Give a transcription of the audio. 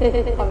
かな